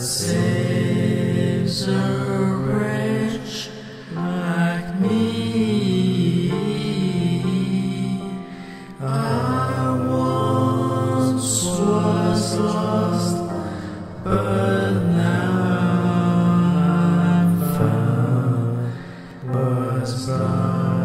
saves a wretch like me. I once was lost, but now I'm found. Was.